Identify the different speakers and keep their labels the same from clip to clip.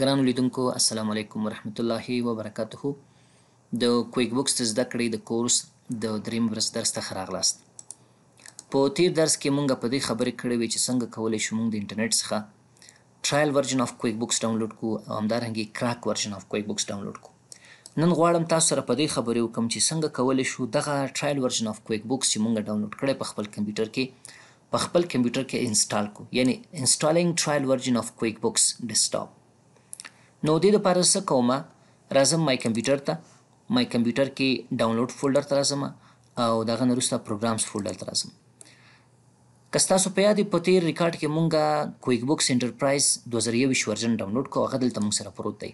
Speaker 1: ګرانو لیدونکو السلام علیکم ورحمت الله وبرکاته د کویک بوکس د زده کړې د کورس د دریم ورځ درس ته خراغلاست په تیر درس کې مونږه په دې خبرې کړې وې چې څنګه کولای شو مونږ د انټرنیټ څخه ټرایل ورژن اف کویک بوکس ډاونلوډ کو او همدارنګه کراک ورژن اف کویک بوکس ډاونلوډ کو نن غواړم تاسو سره په دې خبرې وکم چې څنګه کولی شو دغه ټرایل ورژن اف کویک بوکس چې مونږ ډاونلوډ کړی په خپل کمپیوټر کې په خپل کمپیوټر کې انسټال کو یعنی انسټالینګ ټرایل ورژن اف کویک بوکس ډیسکټاپ نو دې لپاره څه کوم راځم مای کمپیوټر ته مای کمپیوټر کې ډاونلوډ فولډر ته راځم او دغه نه وروسته پروګرامز فولډر ته راځم که ستاسو په یاد په تیر ریکارډ کې مونږه کویک بوکس انټرپرایز 2021 ورژن ډاونلوډ کو هغه دلته مونږ سره پروت دی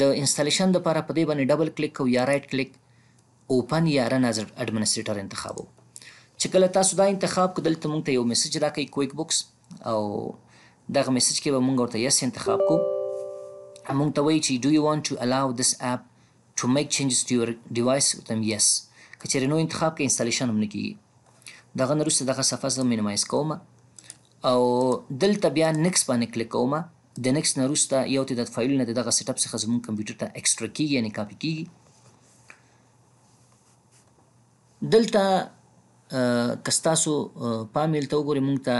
Speaker 1: د انسټالیشن لپاره په دې باندې ډبل کلیک کوو یا رائټ کلیک اوپن یا رن از اډمنسټریټر انتخابو چې کله تاسو دا انتخاب کو دلته مونږ ته یو میسج راکې کویک بوکس او دغه میسج کې به مونږ ورته یس انتخاب کو مونږ ته وایي چې ډو یو وانټ ټو الاو دیس اپ ټو میک چینجز ټو یور ډیوایس تم یس کچېرې نو انتخاب کې انسټالیشن هم نه کیږي دغه نه وروسته دغه صفحه زه مینیمایز کوم او دلته بیا نیکس باندې کلیک کوم د نکست نه وروسته یو تعداد فایلونه د دغه سیټ اپ څخه زموږ کمپیوټر ته ایکسټرا کیږي یعنی کاپی کیږي دلته که ستاسو پام یې ته وګورئ مونږ ته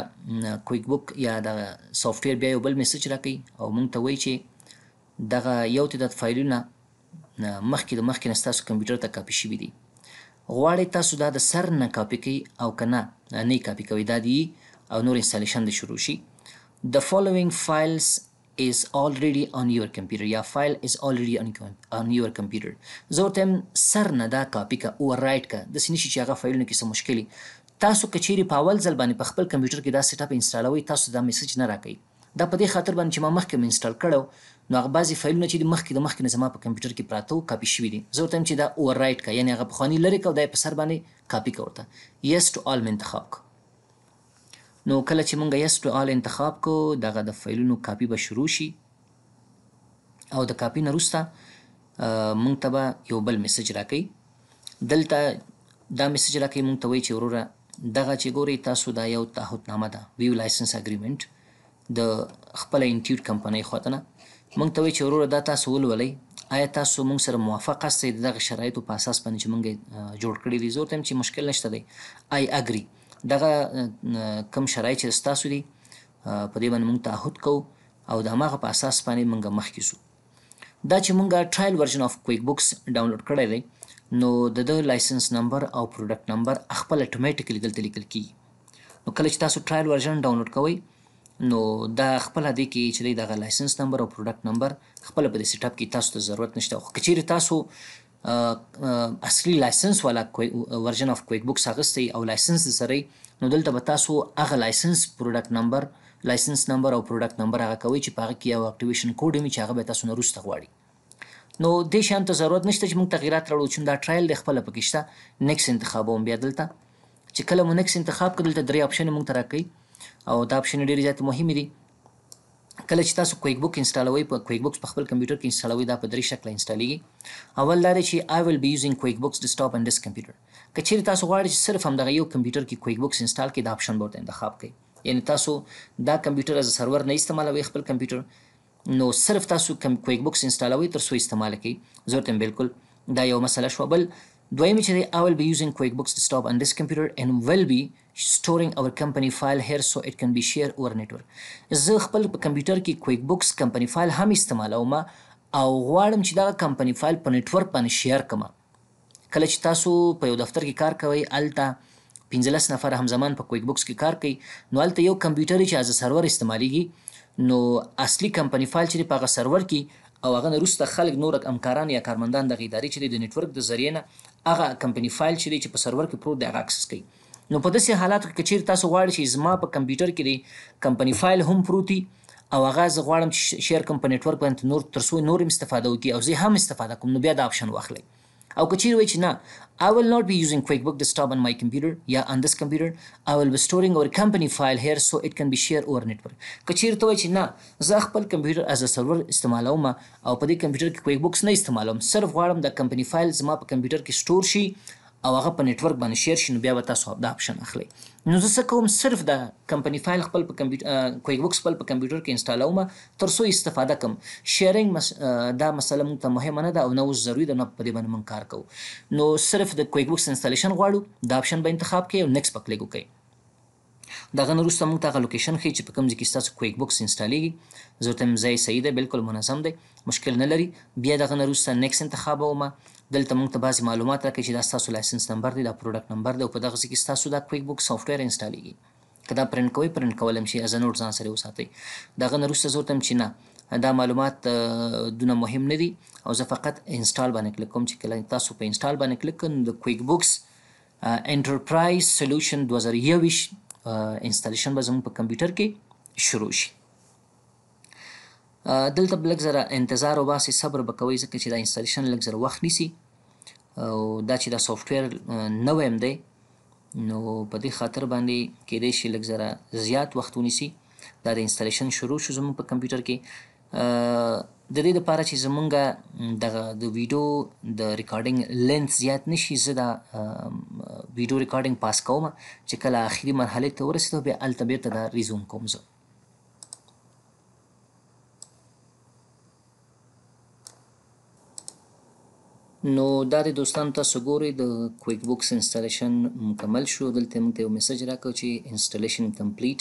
Speaker 1: کویک بوک یا دغه سافټویر بیا یو بل میسج راکوي او مونږ ته وایي چې دغه یو تعداد فایلونه نه مخکې د مخکې نه ستاسو کمپیوټر ته کاپي شوي دي غواړئ تاسو دا د سر نه کاپي کوي او که نه نه کاپي کوي دا دی او نور انسټالیشن دی شروع شي The following files is already on your computer یا file is already on, on your computer زه ورته هم سر نه دا کاپي کا اوور رایټ کا داسې نشي چې هغه فایلونو کې څه مشکل تاسو که چیرې په اول ځل باندې په خپل کمپیوټر کې دا سیټ اپ انسټالوي تاسو دا میسج نه راکوي دا په دې خاطر باندې چې ما مخکې هم انسټال کړی و نو هغه بعضې فایلونه چې دي مخکې د مخکې نه زما په کمپیوټر کې پراته و کاپي شوي دي زه ورته وایم چې دا اوور رایټ کړه یعنې هغه پخواني لرې کړه او دا یې په سر باندې کاپي کړه ورته یس ټو آل مې انتخاب کړ نو کله چې مونږ یس ټو آل انتخاب کړو دغه د فایلونو کاپي به شروع شي او د کاپي نه وروسته مونږ ته به یو بل میسج راکوي دلته دا میسج راکوي مونږ ته وایي چې وروره دغه چې ګوري تاسو دا یو تعهد نامه ده ویو لایسنس اګریمنت د خپل انټیوټ کمپنۍ خوتنه مونږ ته وایي چې وروره دا تاسو ولولئ آیا تاسو مونږ سره موافق استئ دغه شرایطو په اساس باندې چې مونږ جوړ کړی دي زور تم چې مشکل نشته دی آی اګری دغه کم شرایط چې تاسو دي په دې باندې مونږ تعهد کوو او د هغه په اساس باندې مونږ مخکې ځو دا چې مونږه ټرایل ورژن اف کویک بوکس ډاونلوډ کړی دی نو د د لایسنس نمبر او پروډکټ نمبر خپل اتوماتیکلی دلته لیکل کیږي نو کله چې تاسو ټرایل ورژن ډاونلوډ کوئ نو دا خپل دی کې چې دغه لایسنس نمبر او پروډکټ نمبر خپل په دې سیټ اپ کې تاسو ته ضرورت نشته خو کچیر تاسو اصلي لایسنس والا ورژن اف کویک بوکس اغستی او لایسنس د سره نو دلته به تاسو هغه لایسنس پروډکټ نمبر لایسنس نمبر او پروډکټ نمبر هغه کوي چې په هغه کې یو اکټیویشن کوډ می چې هغه به تاسو نه روسته غواړي نو دې شان ته ضرورت نشته چې موږ تغیرات راړو چې دا ټرایل د خپل پکشته نیکس انتخابوم بیا دلته چې کله مو نیکس انتخاب کړل ته درې آپشن موږ ترا کوي او دا آپشن ډیر زیات مهم دي کله چې تاسو کویک بوک انسټالوي په کویک بوکس په خپل کمپیوټر کې انسټالوي دا په درې شکله انسټالیږي اول دا دی چې I will be using QuickBooks desktop and this computer که چیرې تاسو غواړئ چې صرف هم دغه یو کمپیوټر کې کویک بوکس انسټال کړئ دا آپشن به ورته انتخاب کړئ یعنی تاسو دا کمپیوټر از سرور نه استعمالوي خپل کمپیوټر نو صرف تاسو کم کویک بوکس انسټالوي تر څو استعمال کړئ ضرورت بالکل دا یو مسله شو بل دویم چې دی I will be using QuickBooks desktop on this computer and will be Storing our company file here so it can be share our network زه خپل په کمپیوټر کې کویک بوکس کمپنی فایل هم استعمالوم او غواړم چې دغه کمپنی فایل په نټورک باندې شیر کړم کله چې تاسو په یو دفتر کې کار کوئ هلته 15 نفر همزمان په کویک بوکس کې کار کوي نو هلته یو کمپیوټر چې از سرور استعمالیږي نو اصلي کمپنی فایل چې په هغه سرور کې او هغه نه روسته خلک نور همکاران یا کارمندان دغه ادارې چې د نټورک د ذریعې نه هغه کمپنی فایل چی دی چی په سرور کی پروت دی هغه اکسس کوي نو په دسی حالاتو کی که چیری تاسو غواړی چی زما په کمپیوټر کی دی کمپنی فایل هم پروت وی او هغه زه غواړم چی شیر کوم په نیټورک باندی نور تر څو نور هم استفاده وکی او زه یی هم استفاده کوم نو بیا دا اپشن واخلئ او که چیری وای چی نه I will not be using QuickBook Desktop on my computer یا on this computer I will be storing our company file here so it can be shared over network که چیری ته وای چی نه زه خپل کمپیوټر از سرور استعمالوم او په دې کمپیوټر کې کویک بوکس نه استعمالوم صرف غواړم دا کمپنی فایل زما په کمپیوټر کې سټور شي او هغه په نیټورک باندې شیر شي نو بیا به تاسو دا اپشن اخلي نو زه څه کوم صرف دا کمپنی فایل خپل په کمپیوټر کویک بوکس خپل په کمپیوټر کې انسټالوم تر څو استفاده کوم شیرینګ مس... دا مسله مونږ ته مهمه نه ده او نه اوس ضروري ده نه په دې باندې مونږ کار کوو نو صرف د کویک بوکس انسټالیشن غواړو دا اپشن به انتخاب کړئ او نیکس په کلیک وکړئ د هغه نه وروسته موږ ته هغه لوکیشن ښیي چې په کوم ځای کې ستاسو کویک بوکس انسټالیږي زه ورته وایم ځای صحیح دی بالکل منظم دی مشکل نه لري بیا د هغه نه وروسته نیکس انتخابوم دلته موږ ته بعضې معلومات راکوي چې دا ستاسو لایسنس نمبر دی دا پروډکټ نمبر دی او په دغه ځای کې ستاسو دا کویک بوکس سافټویر انسټالیږي که دا پرنټ کوئ پرنټ کولای شئ از نوټ ځان سره وساتئ د هغه نه وروسته زه ورته وایم چې نه دا معلومات دونه مهم نه دي او زه فقط انسټال باندې کلیک کوم چې کله تاسو په انسټال باندې کلیک کړئ نو د کویک بوکس انټرپرایز سولوشن 2021 انسټالیشن به زموږ په کمپیوټر کې شروع شي دلته بلک زره انتظار او باسي صبر بکوي ځکه چې دا انسټالیشن لږ زره وخت نیسي او دا چې دا سافټویر نو هم دی نو په دې خاطر باندې کېدای شي لږ زره زیات وخت ونیسي دا د انسټالیشن شروع شو زموږ په کمپیوټر کې د دې لپاره چې زمونږ دغه د ویډیو د ریکارډینګ لینث زیات نشي زه دا ویډیو ریکارډینګ پاس کوم چې کله اخري مرحله ته ورسېدو بیا هلته بیرته دا ریزوم کوم زه نو دا د دوستان تاسو ګوري د کویک بوکس انسټالیشن مکمل شو دلته موږ ته یو میسج راکړ چې انسټالیشن کمپلیټ